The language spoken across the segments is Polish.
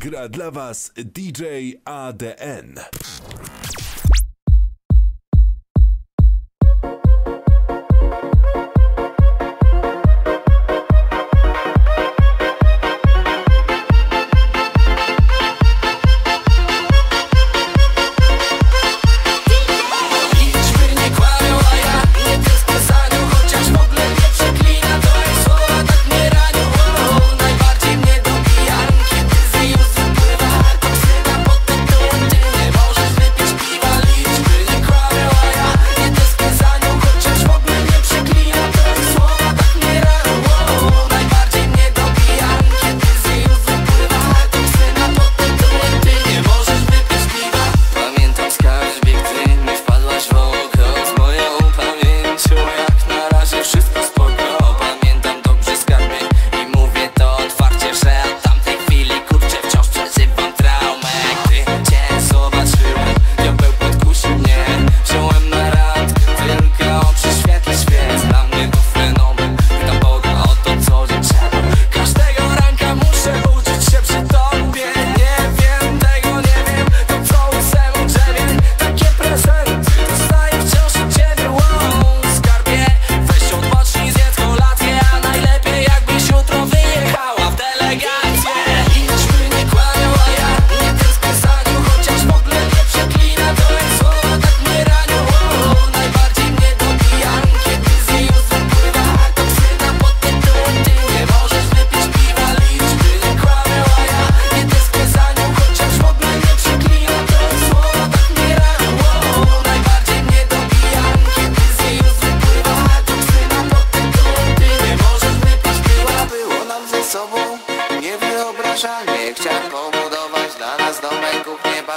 Gra dla Was DJ ADN.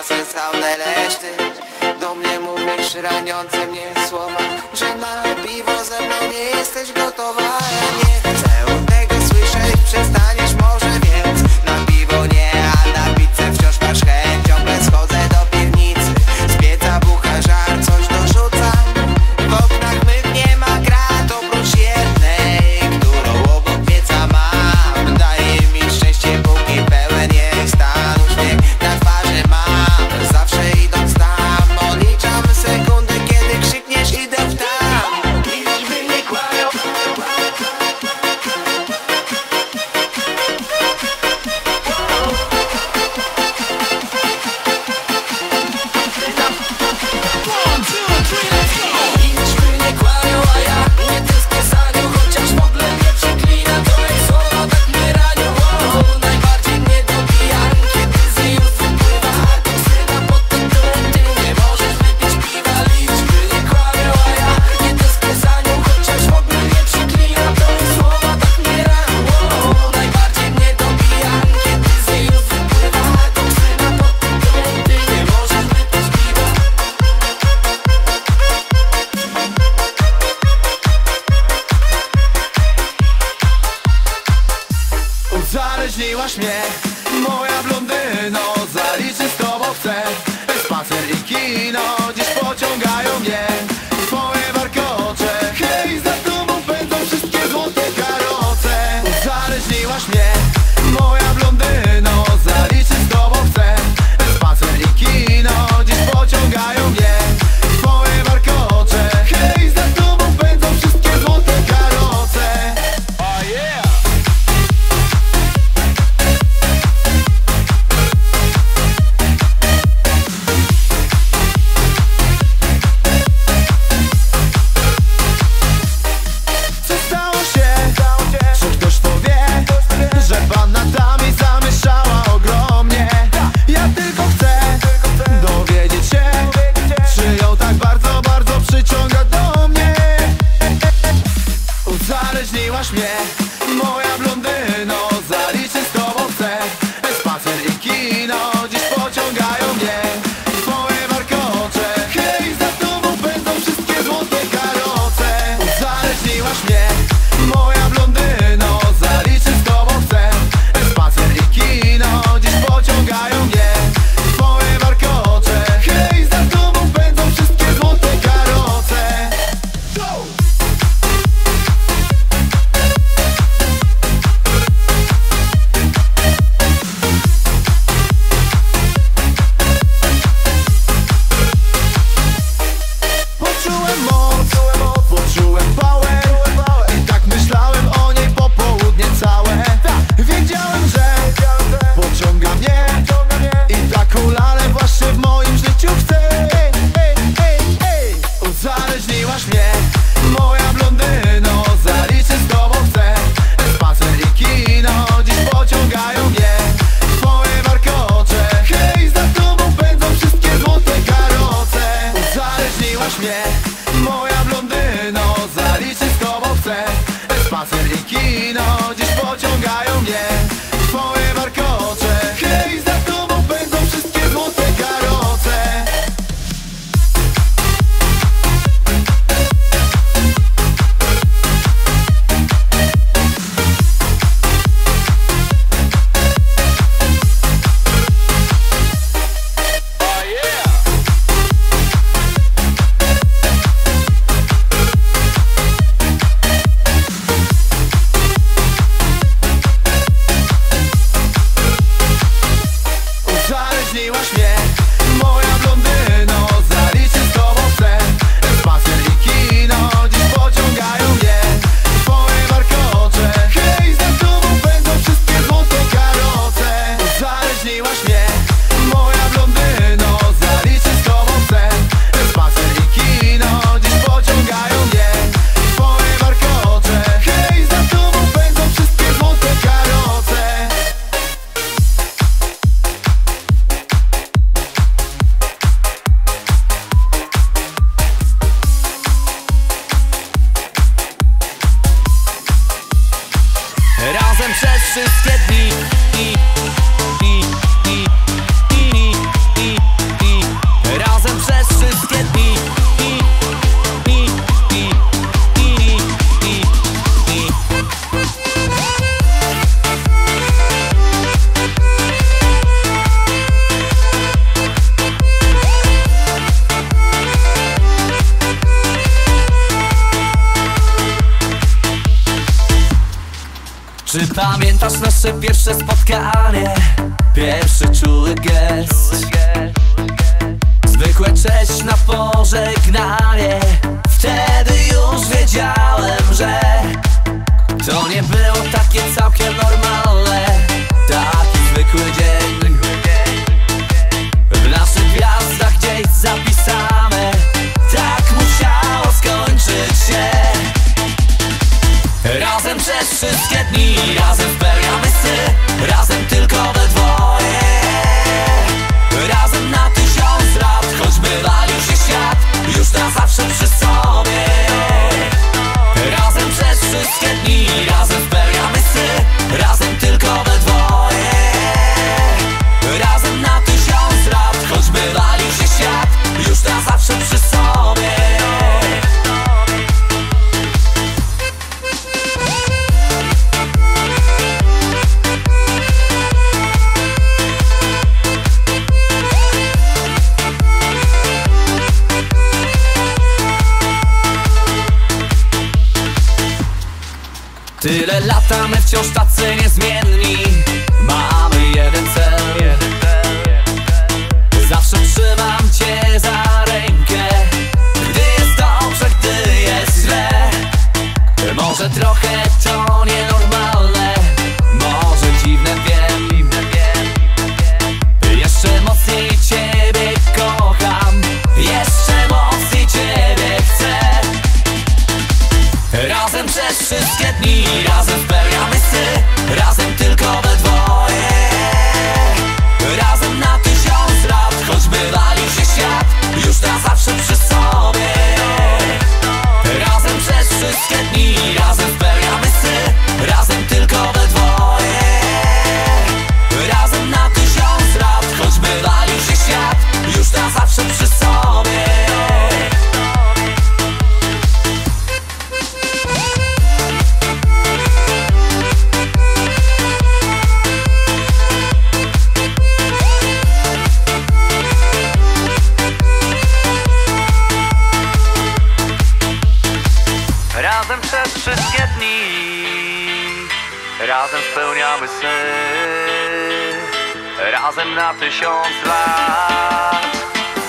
czasem sam leśny Do mnie mówisz raniące mnie słowa Że na piwo ze mną nie jesteś gotowa. nasze pierwsze spotkanie. Pierwszy czuły gest. Zwykłe cześć na pożegnanie. Wtedy już wiedziałem, że To nie było takie całkiem normalne. wciąż tacy niezmienni. na tysiąc lat.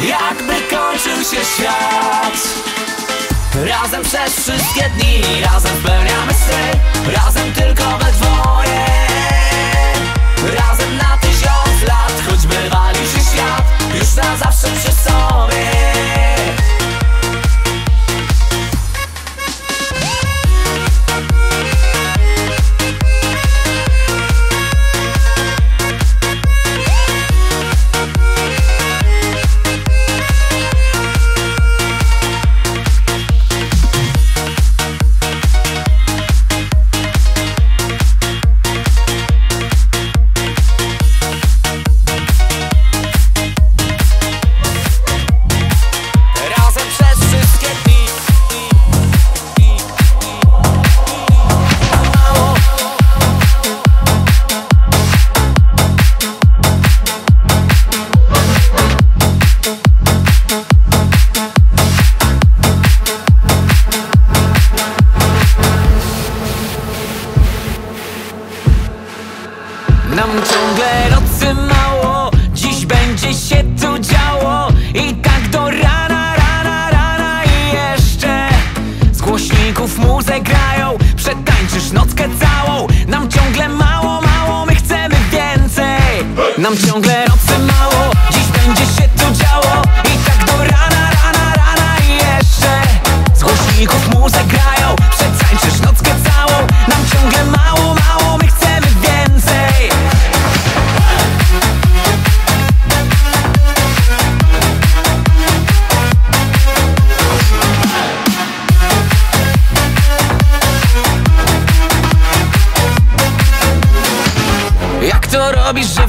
Jakby kończył się świat. Razem przez wszystkie dni Razem spełniamy sny. Razem tylko we dwoje. Razem na tysiąc lat Choć bywali się świat. Już na zawsze przy sobie.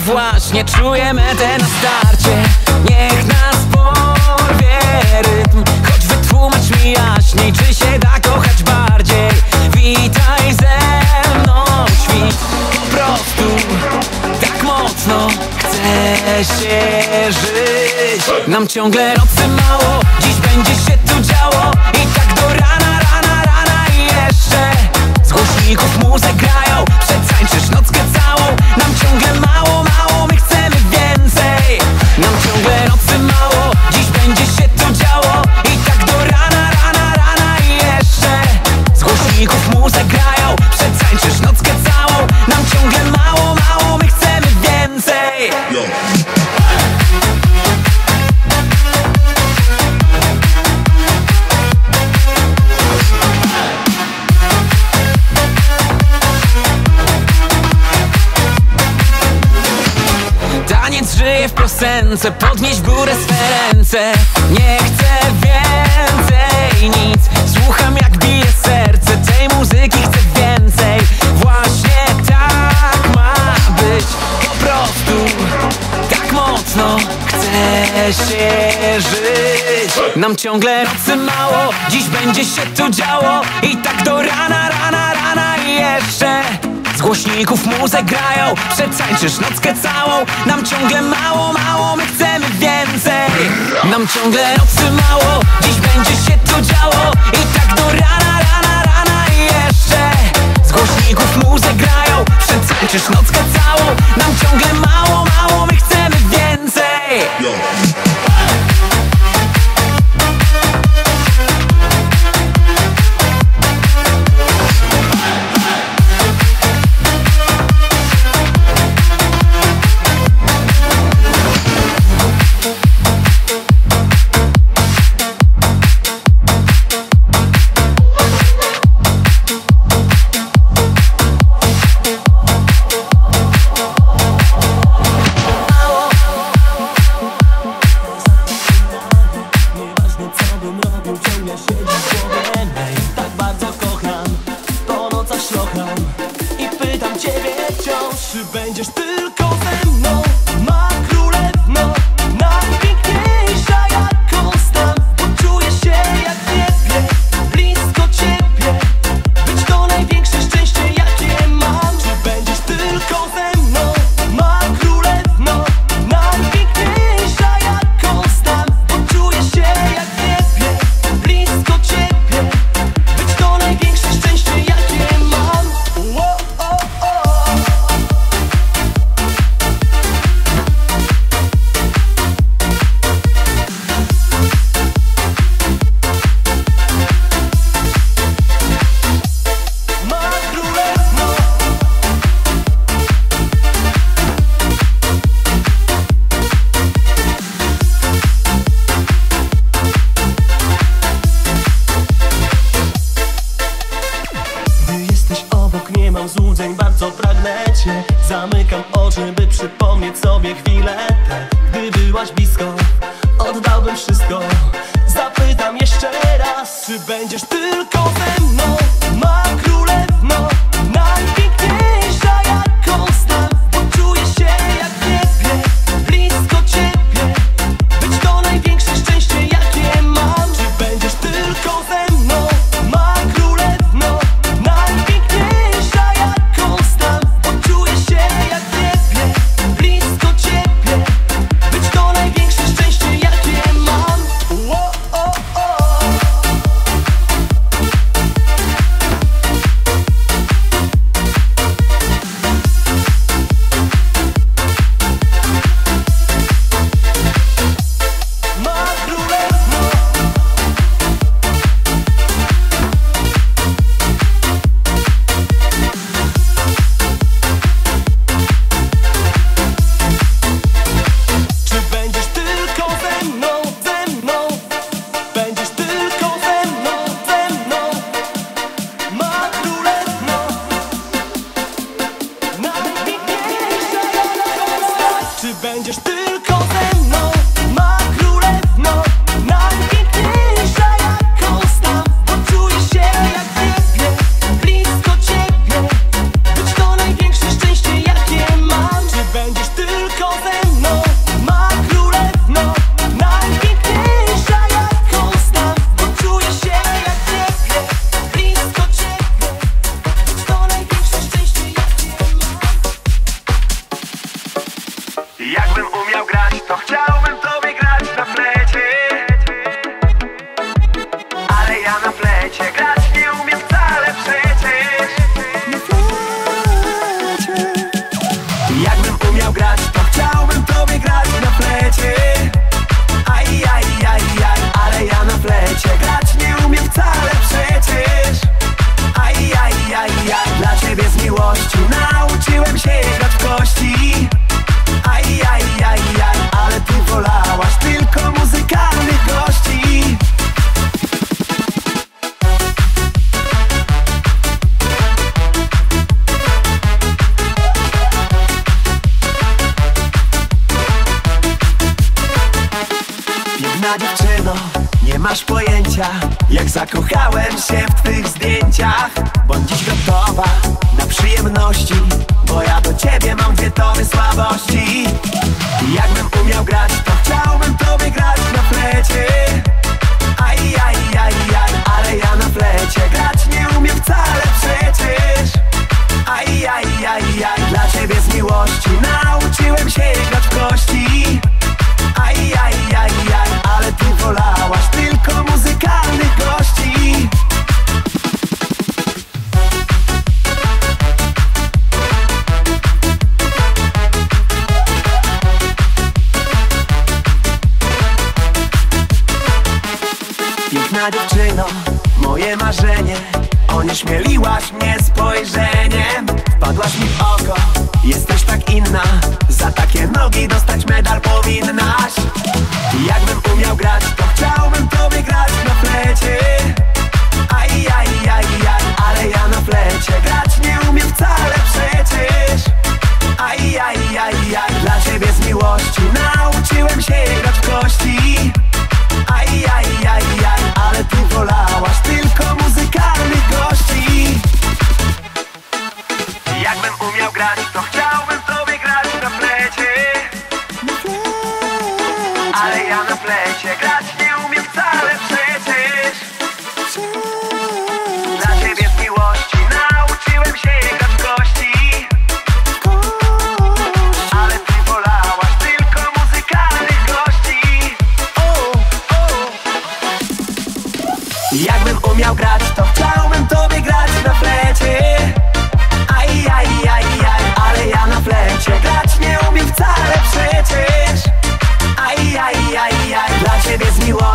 Właśnie czuję metę na starcie. Niech nas porwie rytm Choć wytłumacz mi jaśniej, czy się da kochać bardziej. Witaj ze mną świt. Po prostu tak mocno chce się żyć. Nam ciągle nocy mało, dziś będzie się tu działo. I tak do rana, rana, rana i jeszcze. Z głośników muzę grają, przetańczysz nockę całą. Nam ciągle mało, piosence, podnieś górę swe ręce Nie chcę więcej nic Słucham jak bije serce, tej muzyki chcę więcej. Właśnie tak ma być. Po prostu tak mocno chce się żyć. Nam ciągle nocy mało, dziś będzie się tu działo. I tak do rana, rana, rana i jeszcze z głośników muzę grają. Przetańczysz nockę całą. Nam ciągle mało, mało, my chcemy więcej. Nam ciągle nocy mało. Dziś będzie się tu działo. I tak do rana, rana, rana i jeszcze. Z głośników muzę grają. Przetańczysz nockę całą. Nam ciągle mało, mało, my chcemy więcej chwilę Gdy byłaś blisko, oddałbym wszystko. Zapytam jeszcze raz, czy będziesz tylko ze mną Ma królewno, ale Jak zakochałem się w twych zdjęciach Bądź dziś gotowa na przyjemności Bo ja do ciebie mam dwie tony słabości. Jakbym umiał grać, to chciałbym tobie grać na flecie. Aj, aj, aj, aj, ale ja na flecie grać nie umiem wcale przecież. Aj, aj, aj, aj, dla ciebie z miłości nauczyłem się grać w kości Aj, aj, aj, aj, ale ty wolałaś tylko muzykalnych gości. Piękna dziewczyno, moje marzenie Onieśmieliłaś mnie spojrzeniem Wpadłaś mi w oko, jesteś tak inna Za takie nogi dostać medal powinnaś. Jakbym umiał grać, to chciałbym tobie grać na flecie. Aj, aj, aj, aj, ale ja na flecie grać nie umiem wcale przecież. Aj, aj, aj, aj, dla ciebie z miłości nauczyłem się grać w kości. Aj, aj, aj, aj, ale ty wolałaś tylko you are.